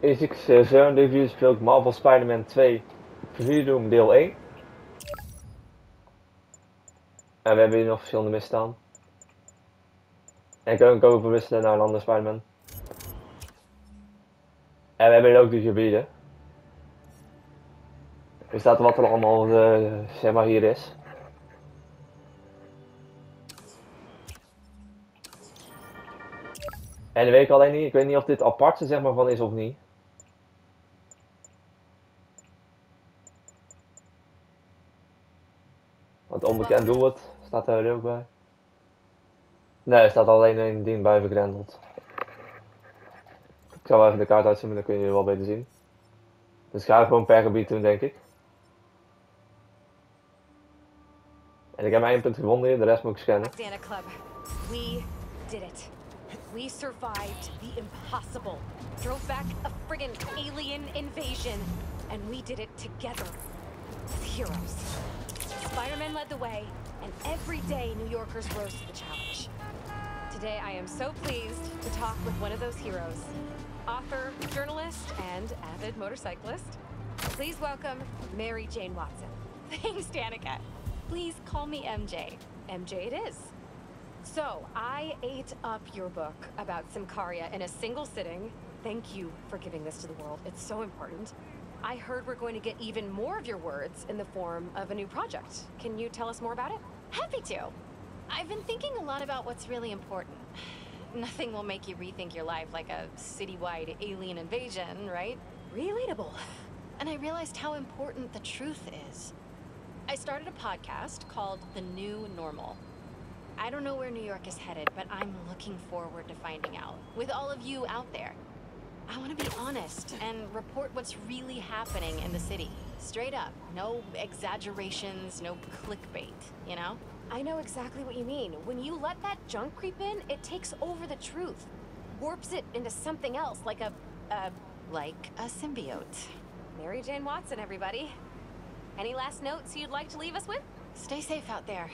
Isaac 7 Review speelt Marvel Spider-Man 2 Verhuurdung deel 1. En we hebben hier nog verschillende missen staan. En ik kan ook overwisselen naar een andere Spider-Man. En we hebben hier ook de gebieden. Er staat wat er allemaal eh, zeg maar hier is. En dat weet ik alleen niet, ik weet niet of dit apart zeg maar van is of niet. Onbekend doelwit staat er ook bij. Nee, er staat alleen één ding bij vergrendeld. Ik zal even de kaart uitzoomen, dan kun je wel beter zien. Dus ga gewoon per gebied doen, denk ik. En ik heb mijn één punt gewonnen hier, de rest moet ik scannen. We did it. We survived the impossible. Drove back a friggin' alien invasion. And we did it together. Heroes. Spider-Man led the way, and every day New Yorkers rose to the challenge. Today I am so pleased to talk with one of those heroes. Author, journalist, and avid motorcyclist. Please welcome Mary Jane Watson. Thanks, Danica. Please call me MJ. MJ it is. So, I ate up your book about Symkaria in a single sitting. Thank you for giving this to the world. It's so important. I heard we're going to get even more of your words in the form of a new project. Can you tell us more about it? Happy to. I've been thinking a lot about what's really important. Nothing will make you rethink your life like a citywide alien invasion, right? Relatable. And I realized how important the truth is. I started a podcast called The New Normal. I don't know where New York is headed, but I'm looking forward to finding out. With all of you out there. I want to be honest and report what's really happening in the city. Straight up. No exaggerations, no clickbait, you know? I know exactly what you mean. When you let that junk creep in, it takes over the truth. Warps it into something else, like a, a Like a symbiote. Mary Jane Watson, everybody. Any last notes you'd like to leave us with? Stay safe out there.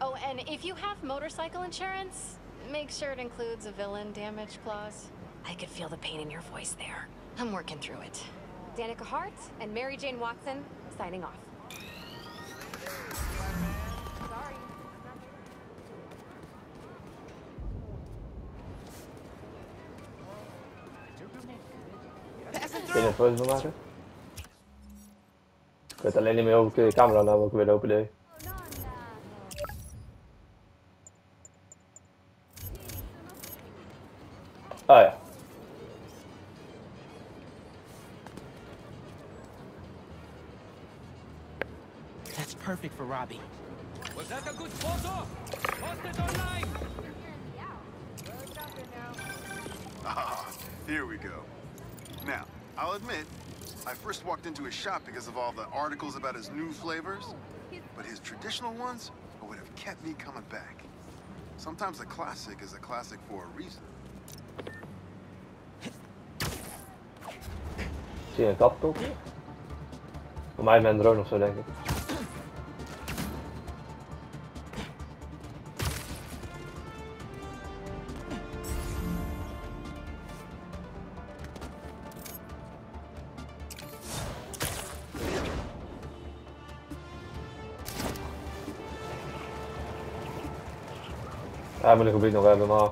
Oh, and if you have motorcycle insurance, make sure it includes a villain damage clause. I could feel the pain in your voice there. I'm working through it. Danica Hart and Mary Jane Watson signing off. Sorry. Kun je een foto van maken? Ik weet alleen niet meer of ik de camera nou ook weer open deed. That's perfect for Robbie. Was that a good photo? Post it online! Ah, here we go. Now, I'll admit, I first walked into his shop because of all the articles about his new flavors, but his traditional ones would have kept me coming back. Sometimes a classic is a classic for a reason. Zie je een katkoekje? Voor mij met een drone of zo denk ik. Hij moet een gebied nog hebben, maar...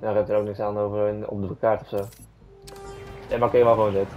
Ik heb er ook niks aan over in, op de kaart of zo. Nee, maar oké, maar gewoon dit.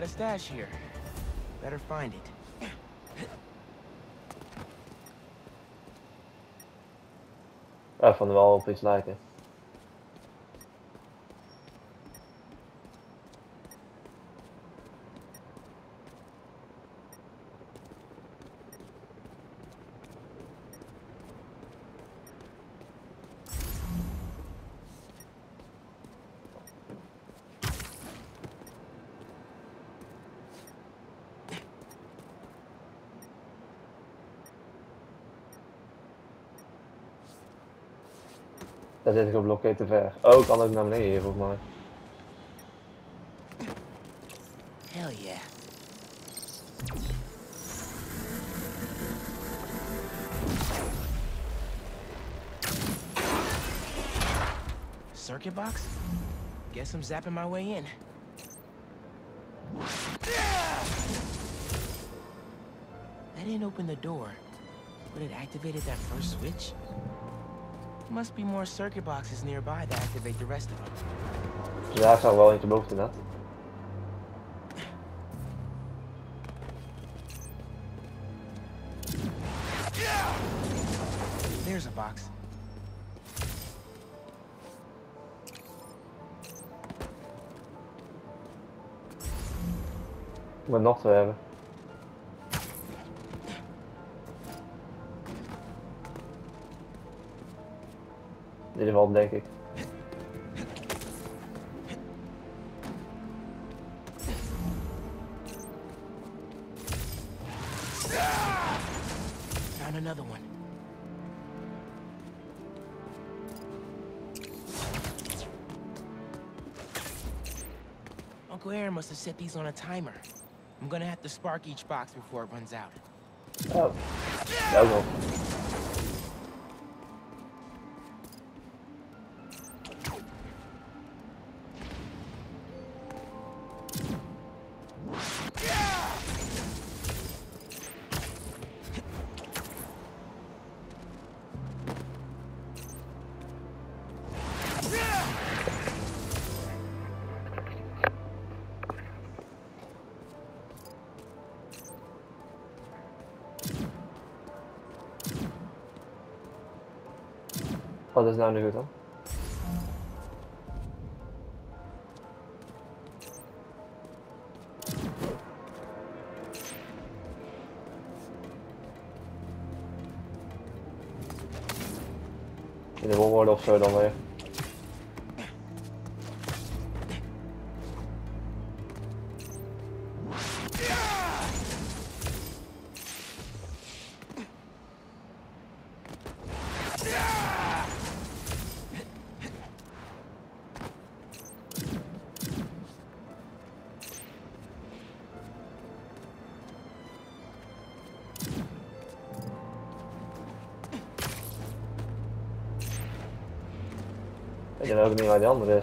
Got a stash here. Better find it. Ja, vond er wel op iets lijken. Zit ik op blokkeer te ver. Oh, kan ook naar beneden hier volgens mij. Hell yeah. Circuit box? Guess I'm zapping my way in. That didn't open the door, but it activated that first switch. Must be more circuit boxes nearby that activate the rest of them. Dus daar zou wel eentje boven net. There's a box. Ik moet nog twee hebben. Geval denk ik. Found another one. Uncle Aaron must have set these on a timer. I'm gonna have to spark each box before it runs out. Oh, ja, Wat is nou nu goed dan? In de volgorde of zo dan weer. Ik weet ook niet waar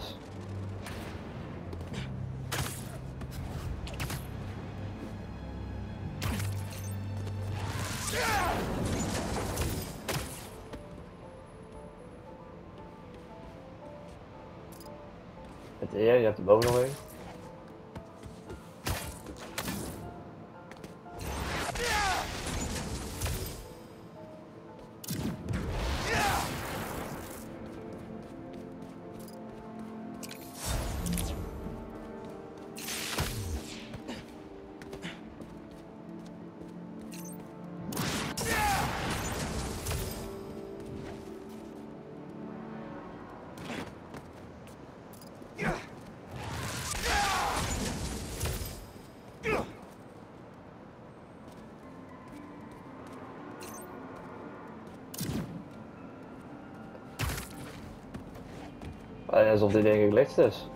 Alsof dit denk ik licht is.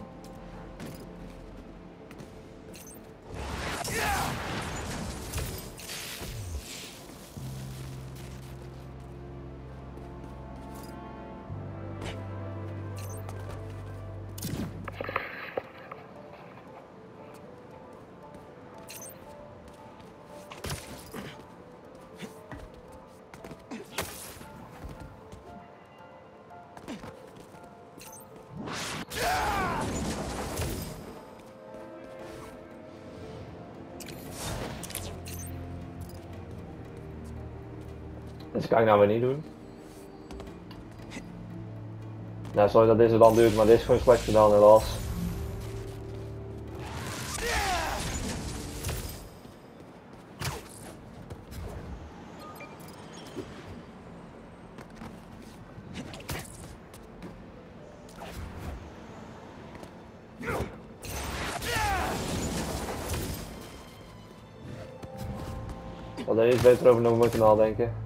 Kan ik nou weer niet doen. Nou, sorry dat deze dan duurt, maar dit is gewoon slecht gedaan helaas. Had er iets beter over moeten nadenken.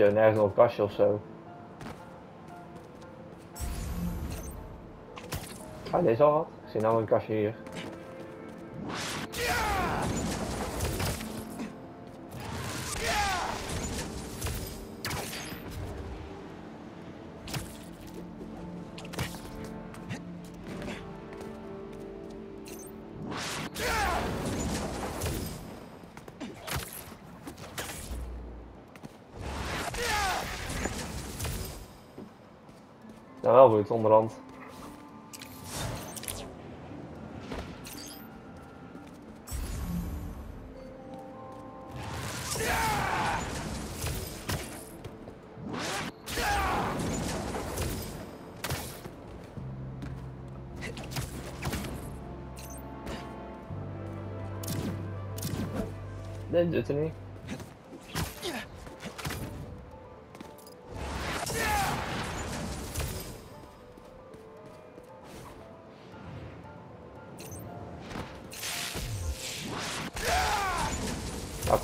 Kastje, nergens nog een kastje of zo. Ah, deze al had. Ik zie nou een kastje hier. Nou, wel goed, onderhand. Dit doet er niet.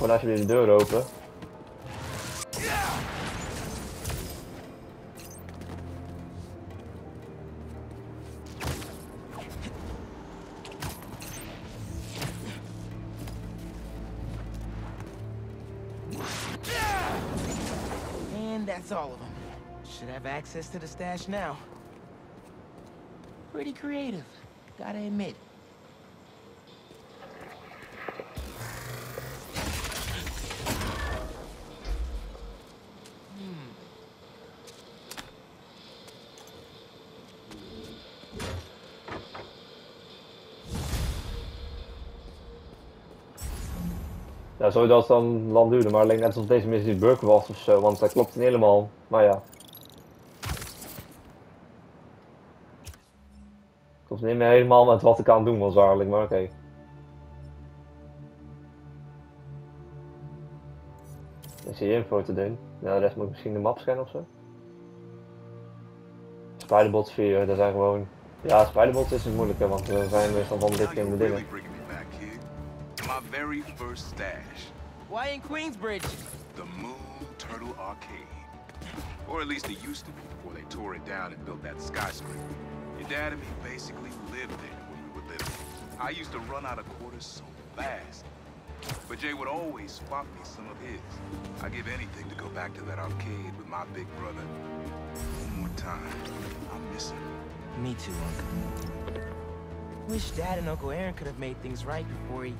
Gewoon alsjeblieft de deur open. And that's all of them. Should have access to the stash now. Pretty creative, gotta admit. Ja, sorry dat dan lang duurde, maar alleen net alsof deze missie bug was of zo, want dat klopt niet helemaal. Maar ja. Klopt niet meer helemaal met wat ik aan het doen was eigenlijk, maar oké. Is hier info te doen? Ja, de rest moet ik misschien de map scannen of zo. Spiderbots 4, dat zijn gewoon... Ja, Spiderbots is het moeilijker, want we zijn meestal van dit dingen. Very first stash. Why in Queensbridge? The Moon Turtle Arcade. Or at least it used to be before they tore it down and built that skyscraper. Your dad and me basically lived there when we were little. I used to run out of quarters so fast. But Jay would always spot me some of his. I'd give anything to go back to that arcade with my big brother. One more time. I miss him. Me too, Uncle. Wish Dad and Uncle Aaron could have made things right before he...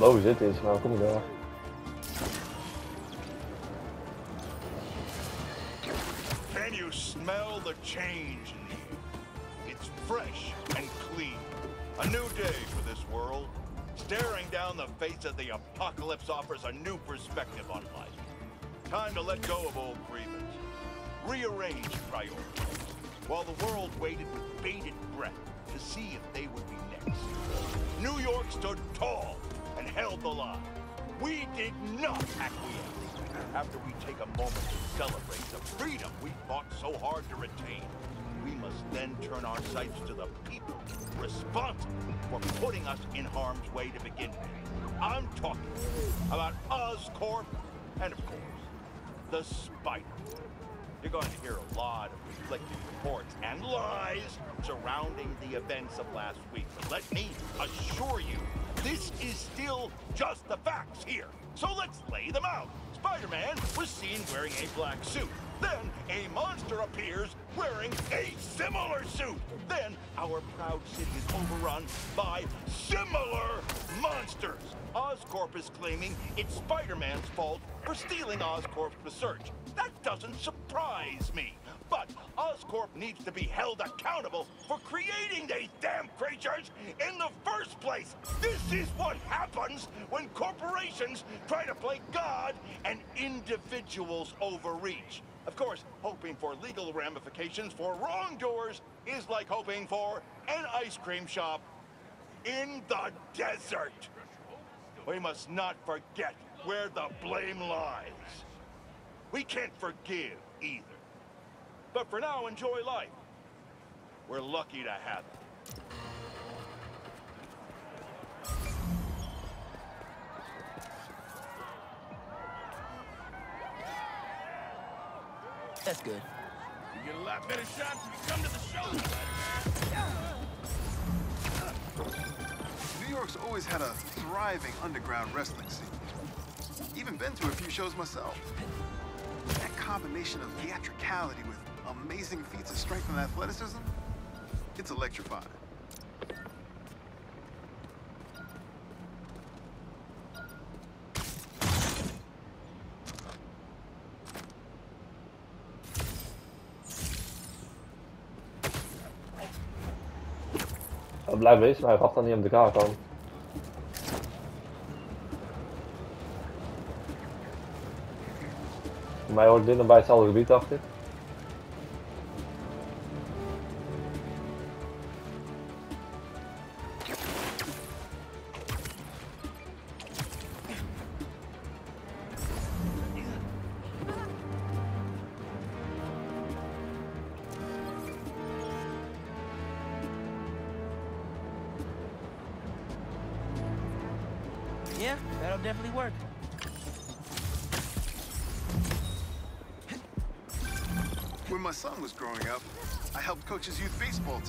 boven zit is, maar kom ik daar. Can you smell the change in here? It's fresh and clean. A new day for this world. Staring down the face of the apocalypse offers a new perspective on life. Time to let go of old grievances. Rearrange priorities. While the world waited with bated breath to see if they would be next. New York stood tall held the line. We did not acquiesce. After we take a moment to celebrate the freedom we fought so hard to retain, we must then turn our sights to the people responsible for putting us in harm's way to begin with. I'm talking about Oscorp and, of course, the Spider. You're going to hear a lot of conflicting reports and lies surrounding the events of last week. But let me assure you, this is still just the facts here. So let's lay them out. Spider-Man was seen wearing a black suit. Then a monster appears wearing a similar suit. Then our proud city is overrun by similar monsters. Oscorp is claiming it's Spider-Man's fault for stealing Oscorp's research. That doesn't surprise me. But Oscorp needs to be held accountable for creating these damn creatures in the first place. This is what happens when corporations try to play God and individuals overreach. Of course, hoping for legal ramifications for wrongdoers is like hoping for an ice cream shop in the desert. We must not forget where the blame lies. We can't forgive either. But for now, enjoy life. We're lucky to have them. That's good. You get a lot better shots if you come to the show. New York's always had a thriving underground wrestling scene. Even been to a few shows myself. That combination of theatricality with amazing feats of strength and athleticism, it's electrifying. Blijf bezig, maar hij wacht dan niet op de kaart dan. Voor mij hoort dit dan bij hetzelfde gebied, dacht ik.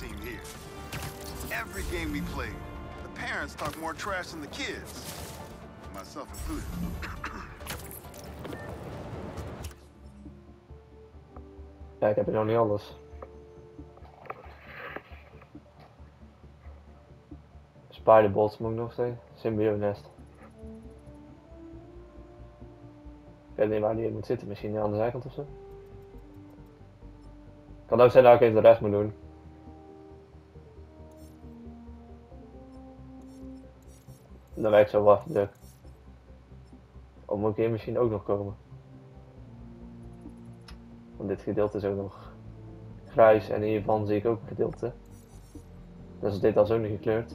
Team here. Every game we played, the parents talked more trash than the kids, myself included. Hier nog niet alles. Spiderbots moet ik nog steeds. Symbionest. Ik weet niet waar die moet zitten, misschien aan de zijkant of zo. Kan ook zijn dat ik even de rest moet doen. Dan werkt zo even druk. Of moet ik misschien ook nog komen? Want dit gedeelte is ook nog grijs en hiervan zie ik ook een gedeelte. Dus dit als ook niet gekleurd.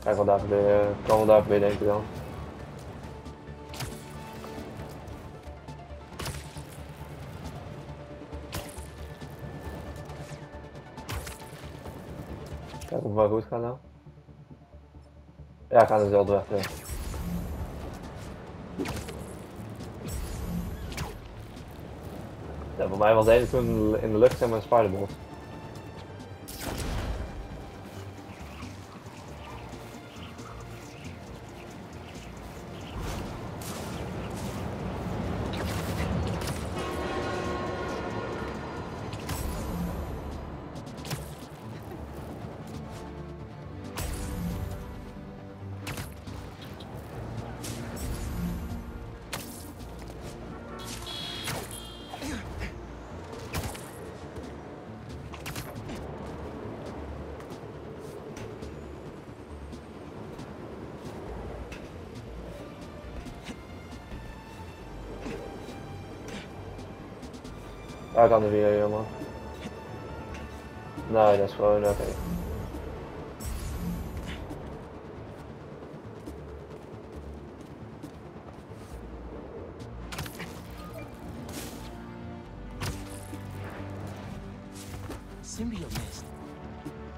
Kijk wel daar weer, kan wel daar weer denk ik dan. Kijk of het wel goed gaat nou. Ja, ik ga dezelfde weg terug. Ja, voor mij was de ene toen in de lucht zeg maar een spiderbot. Kan er weer jongen. Nee, dat is gewoon oké. Symbiote nest.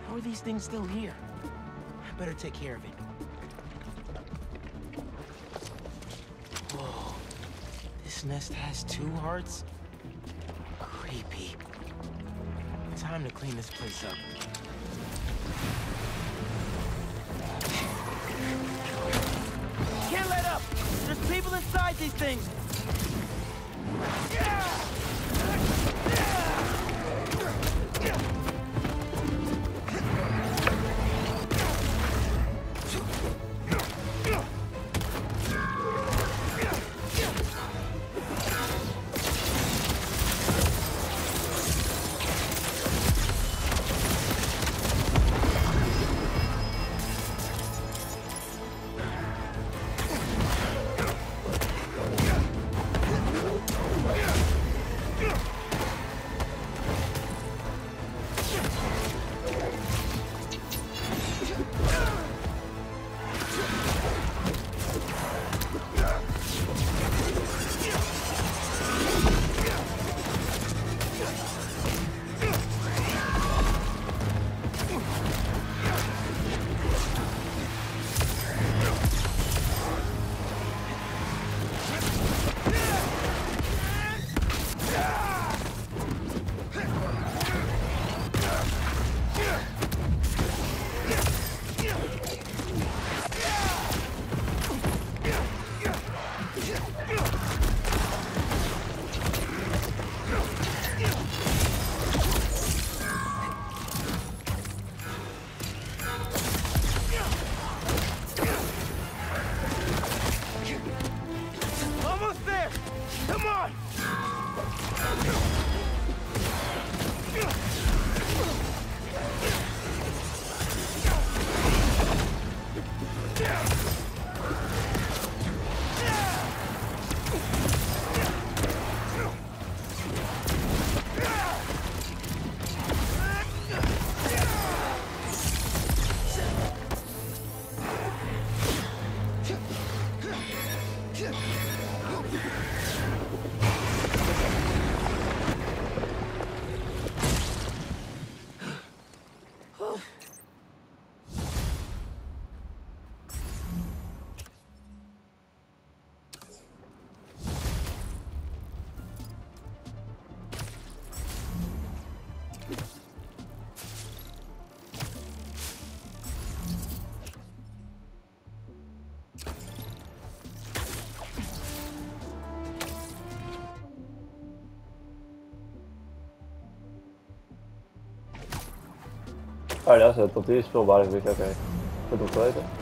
How are these things still here? I better take care of it. Whoa. This nest has two hearts? Creepy. Time to clean this place up. Can't let up! There's people inside these things! Almost there! Come on! Yeah! Oh ja, zo, tot die is speelbaar is, oké. Goed om te weten.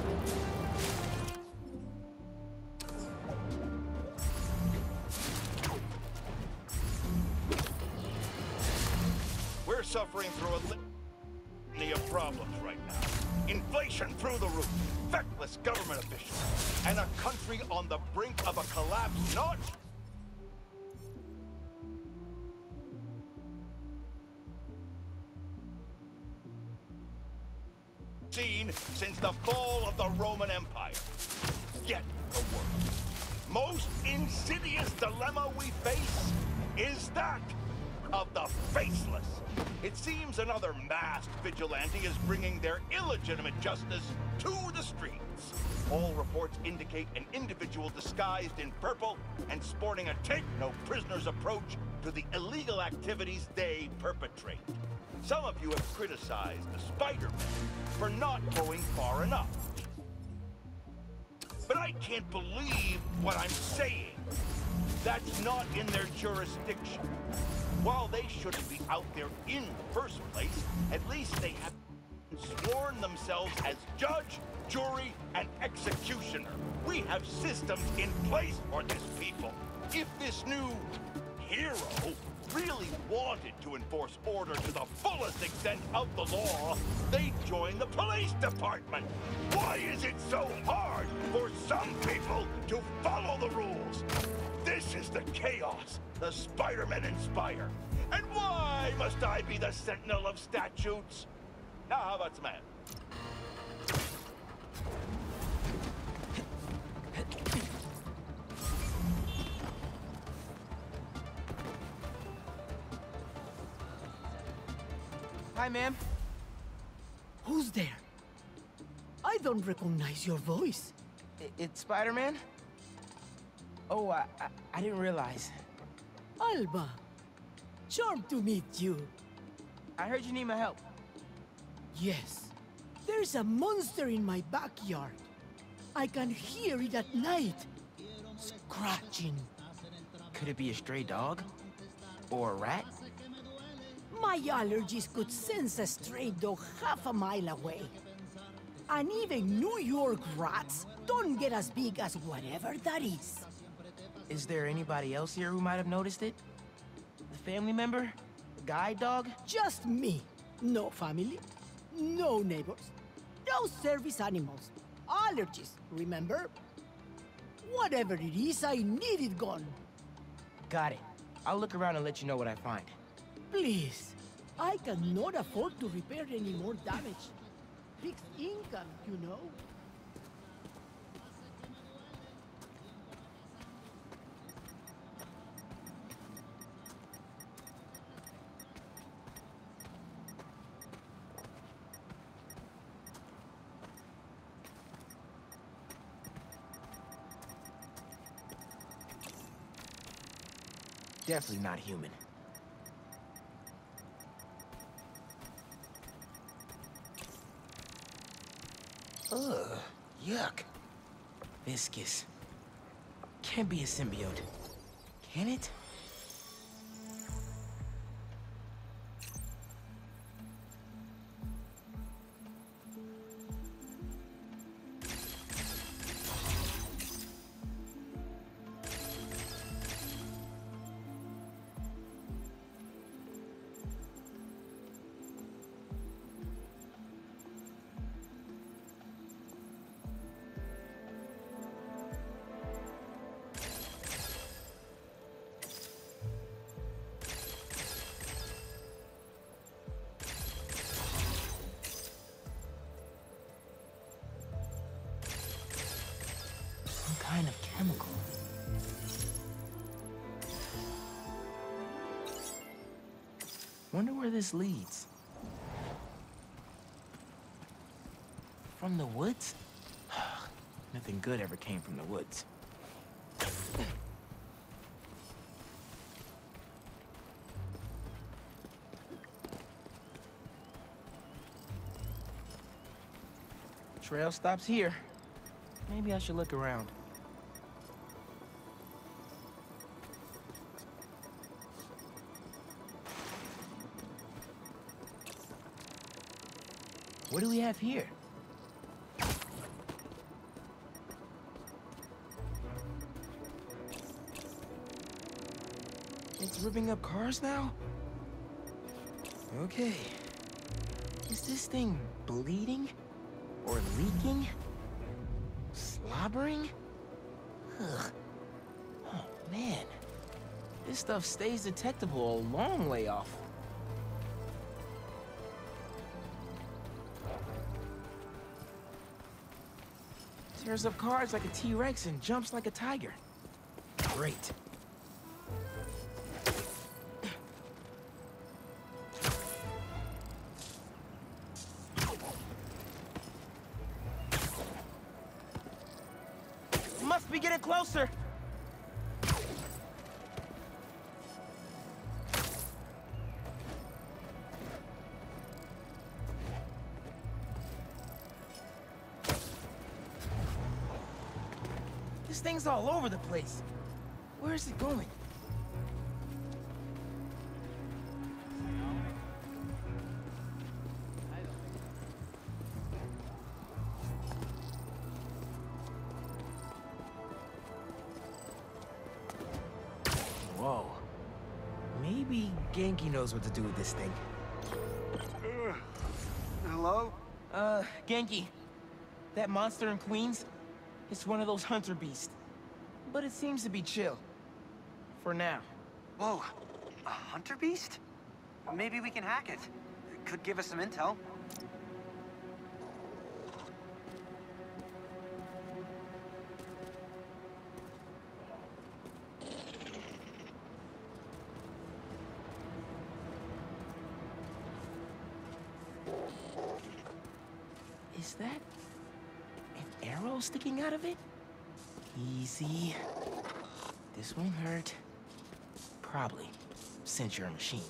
A take-no-prisoners approach to the illegal activities they perpetrate. Some of you have criticized the Spider-Man for not going far enough. But I can't believe what I'm saying. That's not in their jurisdiction. While they shouldn't be out there in the first place, at least they have sworn themselves as judge, jury, and executioner. We have systems in place for this people. If this new hero really wanted to enforce order to the fullest extent of the law, they'd join the police department. Why is it so hard for some people to follow the rules? This is the chaos the Spider-Men inspire. And why must I be the sentinel of statutes? Now, how about some man? Hi, ma'am. Who's there? I don't recognize your voice. I- It's Spider-Man? Oh, I, I, I didn't realize. Alba. Charmed to meet you. I heard you need my help. Yes. There's a monster in my backyard. I can hear it at night. Scratching. Could it be a stray dog? Or a rat? My allergies could sense a stray dog half a mile away. And even New York rats don't get as big as whatever that is. Is there anybody else here who might have noticed it? The family member? The guide dog? Just me. No family, no neighbors, no service animals. Allergies, remember? Whatever it is, I need it gone. Got it. I'll look around and let you know what I find. Please. I cannot afford to repair any more damage. Fixed income, you know. Definitely not human. Ugh, yuck. Viscous. Can't be a symbiote. Can it? I wonder where this leads. From the woods? Nothing good ever came from the woods. Trail stops here. Maybe I should look around. What do we have here? It's ripping up cars now? Okay. Is this thing bleeding? Or leaking? Slobbering? Ugh. Oh, man. This stuff stays detectable a long way off. Tears up cars like a T-Rex and jumps like a tiger. Great. This thing's all over the place. Where is it going? Whoa. Maybe Ganke knows what to do with this thing. Hello? Uh, Ganke. That monster in Queens? It's one of those hunter beasts. But it seems to be chill. For now. Whoa, a hunter beast? Maybe we can hack it. Could give us some intel. Is that arrow sticking out of it? Easy. This won't hurt. Probably, since you're a machine.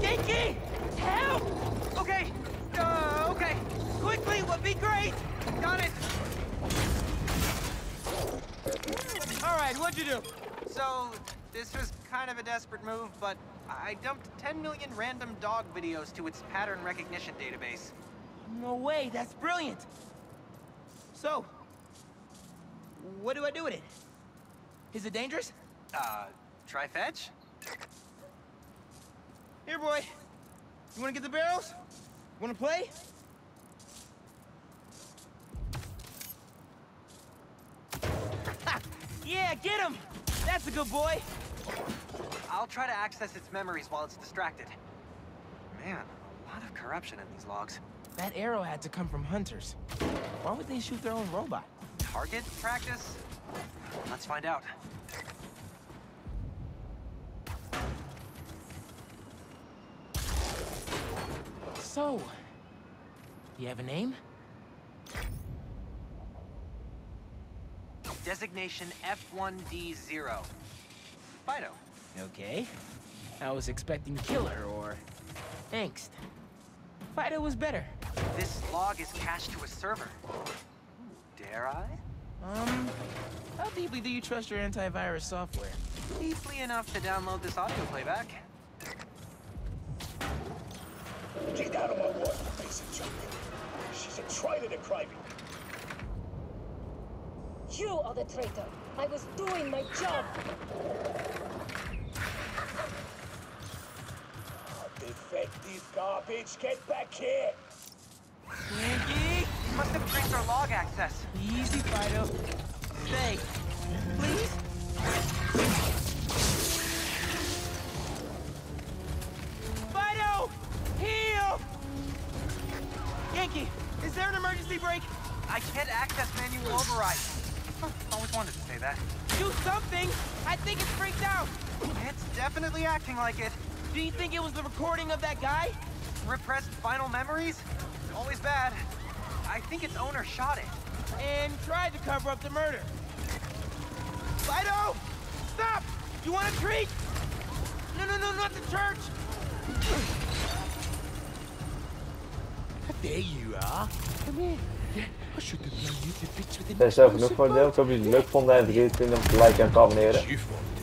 Yankee! Help! Okay, uh, okay. Quickly would be great! Got it. All right, what'd you do? So, this was kind of a desperate move, but I dumped 10 million random dog videos to its pattern recognition database. No way, that's brilliant! So, what do I do with it? Is it dangerous? Uh, try fetch? Here, boy. You wanna get the barrels? Wanna play? Yeah, get him! That's a good boy! I'll try to access its memories while it's distracted. Man, a lot of corruption in these logs. That arrow had to come from hunters. Why would they shoot their own robot? Target practice? Let's find out. So, you have a name? Designation F1D0. Fido. Okay. I was expecting killer or angst. Fido was better. This log is cached to a server. Dare I? Um, how deeply do you trust your antivirus software? Deeply enough to download this audio playback. Get out of my way, basic junkie. She's a traitor to Kraven. You are the traitor. I was doing my job. Garbage, get back here! Ganke! Must have traced our log access. Easy, Fido. Stay. Please? Fido! Heel! Ganke, is there an emergency brake? I can't access manual override. Huh, Always wanted to say that. Do something! I think it's freaked out! It's definitely acting like it. Do you think it was the recording of that guy? Repressed final memories? Always bad. I think its owner shot it. And tried to cover up the murder. Fido! Stop! You want a treat? No, no, no, not the church! There you are. Come here. Yeah, I should have known you'd be bits with Dat is zo genoeg voor het deel. Ik hoop dat jullie het leuk vonden en vergeet niet om te liken en te abonneren. You thought